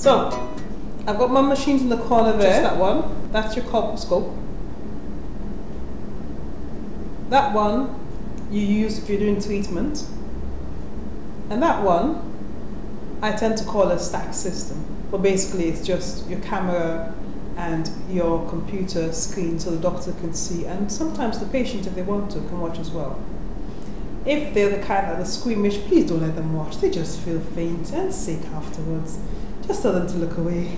So, I've got my machines in the corner there. Just that one. That's your colposcope. That one you use if you're doing treatment. And that one I tend to call a stack system. But basically it's just your camera and your computer screen so the doctor can see and sometimes the patient if they want to can watch as well. If they're the kind that are squeamish, please don't let them watch. They just feel faint and sick afterwards. Just tell them to look away.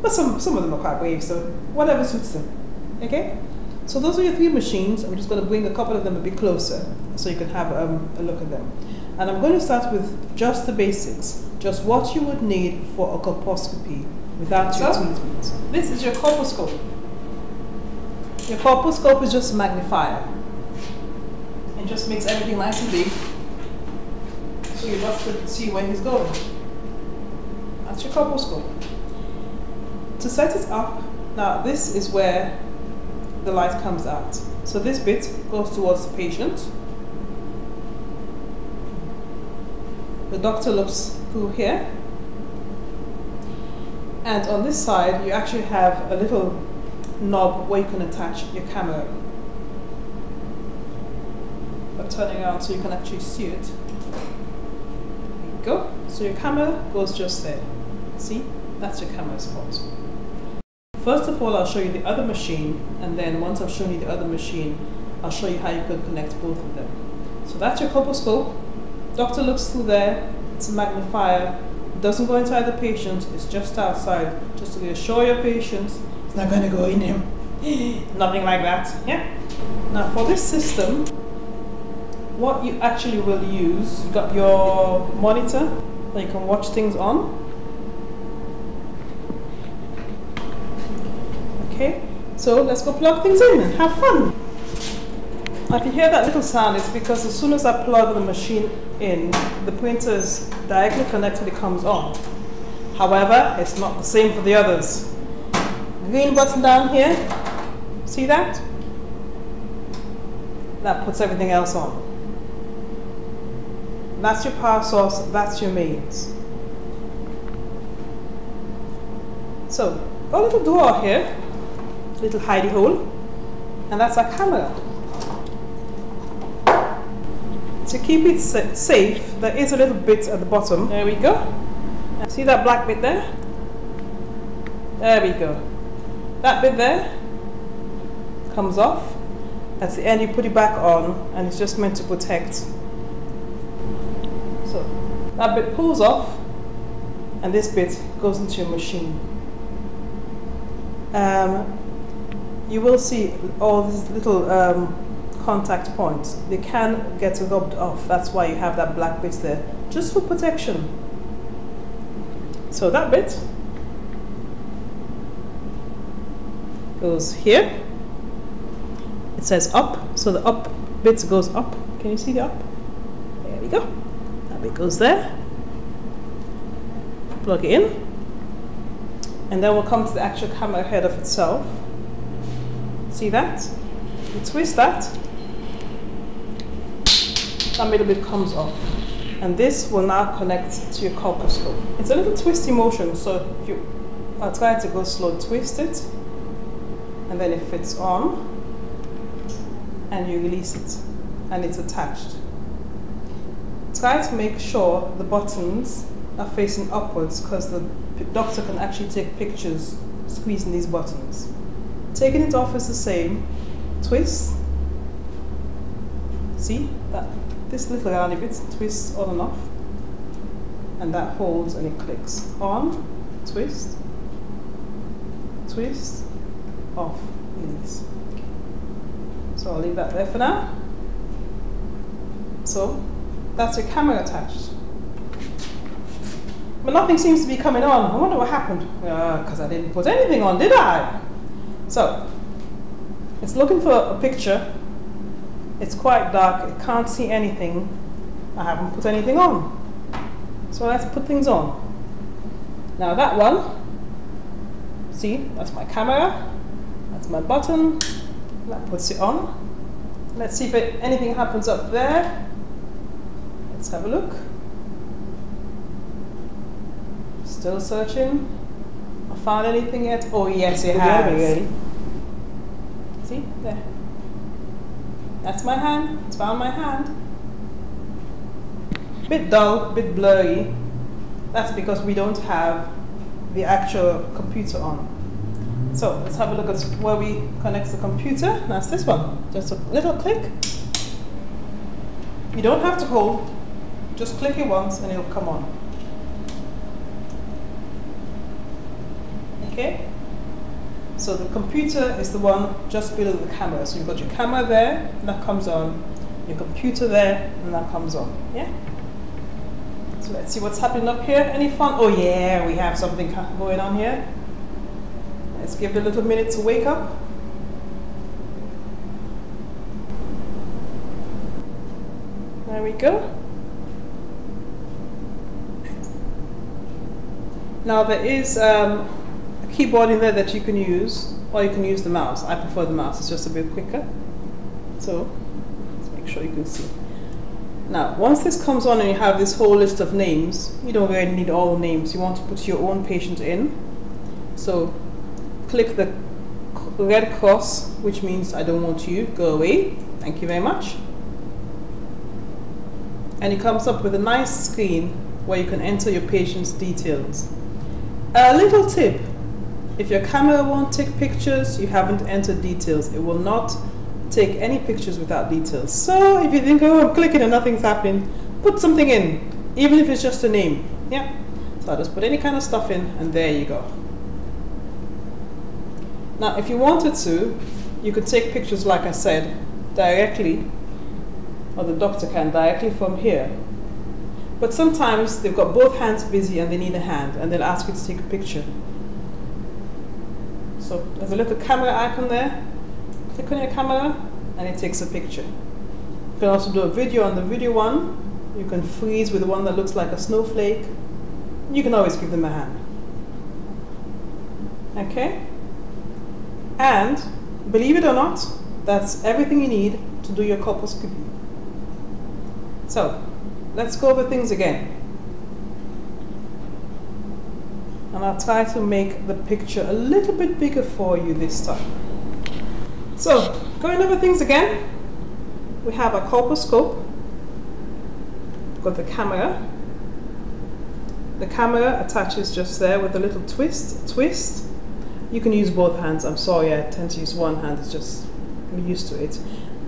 But some, some of them are quite brave, so whatever suits them. Okay? So those are your three machines. I'm just going to bring a couple of them a bit closer so you can have um, a look at them. And I'm going to start with just the basics, just what you would need for a colposcopy without your so, treatment. This is your colposcope. Your colposcope is just a magnifier. It just makes everything nice and big so you just can see where he's going. Your colposcope. To set it up, now this is where the light comes out. So this bit goes towards the patient. The doctor looks through here. And on this side, you actually have a little knob where you can attach your camera. But turning around so you can actually see it. There you go. So your camera goes just there. See? That's your camera spot. First of all, I'll show you the other machine, and then once I've shown you the other machine, I'll show you how you can connect both of them. So that's your colposcope. Doctor looks through there. It's a magnifier. It doesn't go inside the patient. It's just outside, just to reassure your patient. It's not going to go in him. Nothing like that. Yeah. Now for this system, what you actually will use, you got your monitor that you can watch things on. Okay, so let's go plug things in and have fun. If you hear that little sound, it's because as soon as I plug the machine in, the printer is directly connected, it comes on. However, it's not the same for the others. Green button down here, see that? That puts everything else on. That's your power source, that's your mains. So, got a little door here little hidey hole and that's our camera. To keep it sa safe, there is a little bit at the bottom. There we go. See that black bit there? There we go. That bit there comes off. At the end you put it back on and it's just meant to protect. So that bit pulls off and this bit goes into your machine. Um, you will see all these little um, contact points. They can get rubbed off. That's why you have that black bit there, just for protection. So that bit goes here. It says up, so the up bit goes up. Can you see the up? There we go. That bit goes there. Plug it in. And then we'll come to the actual camera head of itself. See that? You twist that, that middle bit comes off. And this will now connect to your colposcope. It's a little twisty motion, so if you are trying to go slow, twist it, and then it fits on, and you release it, and it's attached. Try to make sure the buttons are facing upwards because the doctor can actually take pictures squeezing these buttons. Taking it off is the same. Twist. See that this little round bit twists on and off, and that holds and it clicks on, twist, twist, off, release. So I'll leave that there for now. So that's your camera attached. But nothing seems to be coming on. I wonder what happened. Because uh, I didn't put anything on, did I? So, it's looking for a picture. It's quite dark. It can't see anything. I haven't put anything on. So let's put things on. Now that one, see, that's my camera. That's my button. That puts it on. Let's see if it, anything happens up there. Let's have a look. Still searching. I found anything yet? Oh yes, it has. job, Ready? See there. That's my hand. It's found my hand. Bit dull, bit blurry. That's because we don't have the actual computer on. So let's have a look at where we connect the computer. That's this one. Just a little click. You don't have to hold. Just click it once and it'll come on. Okay? So the computer is the one just below the camera. So you've got your camera there, and that comes on. Your computer there, and that comes on. Yeah? So let's see what's happening up here. Any fun? Oh yeah, we have something going on here. Let's give it a little minute to wake up. There we go. Now there is um, keyboard in there that you can use, or you can use the mouse. I prefer the mouse; it's just a bit quicker. So let's make sure you can see. Now, once this comes on and you have this whole list of names, you don't really need all the names. You want to put your own patient in. So click the red cross, which means I don't want you, go away. Thank you very much. And it comes up with a nice screen where you can enter your patient's details. A little tip if your camera won't take pictures, you haven't entered details. It will not take any pictures without details. So if you think, oh, I'm clicking and nothing's happening, put something in, even if it's just a name. Yeah. So I'll just put any kind of stuff in, and there you go. Now, if you wanted to, you could take pictures, like I said, directly, or the doctor can directly from here. But sometimes they've got both hands busy and they need a hand, and they'll ask you to take a picture. So there's a little camera icon there. Click on your camera, and it takes a picture. You can also do a video on the video one. You can freeze with the one that looks like a snowflake. You can always give them a hand. Okay? And believe it or not, that's everything you need to do your colposcopy. So, let's go over things again. And I'll try to make the picture a little bit bigger for you this time. So, going over things again, we have a colposcope, We've got the camera. The camera attaches just there with a little twist, twist. You can use both hands. I'm sorry, I tend to use one hand. It's just I'm used to it.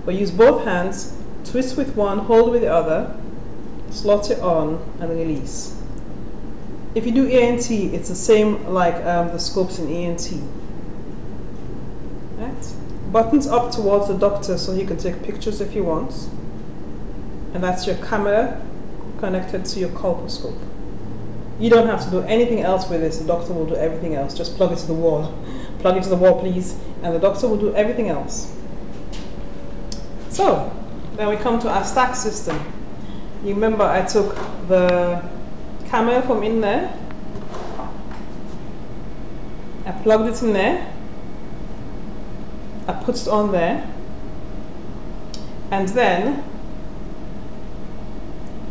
But use both hands, twist with one, hold with the other, slot it on, and release. If you do ENT, it's the same like um, the scopes in ENT. Right? Buttons up towards the doctor so he can take pictures if he wants. And that's your camera connected to your colposcope. You don't have to do anything else with this. The doctor will do everything else. Just plug it to the wall. plug it to the wall, please. And the doctor will do everything else. So, then we come to our stack system. You remember I took the camera from in there. I plugged it in there. I put it on there. And then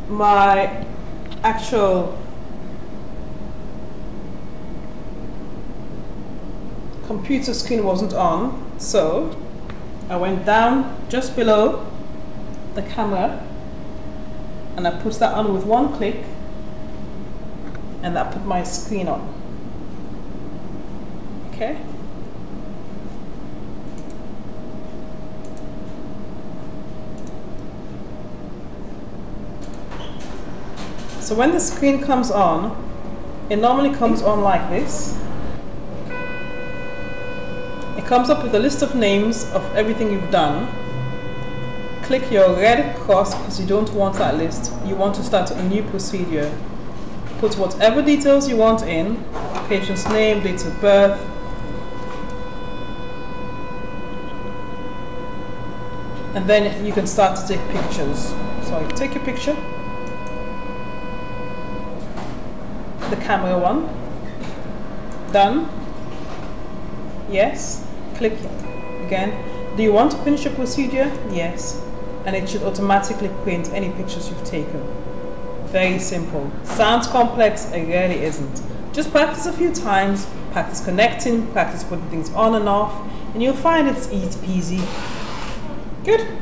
my actual computer screen wasn't on, so I went down just below the camera and I put that on with one click and I put my screen on. Okay? So when the screen comes on, it normally comes on like this. It comes up with a list of names of everything you've done. Click your red cross because you don't want that list. You want to start a new procedure. Put whatever details you want in, patient's name, date of birth, and then you can start to take pictures. So you take your picture, the camera one, done, yes, click again. Do you want to finish your procedure? Yes, and it should automatically print any pictures you've taken. Very simple. Sounds complex, it really isn't. Just practice a few times, practice connecting, practice putting things on and off, and you'll find it's easy peasy. Good.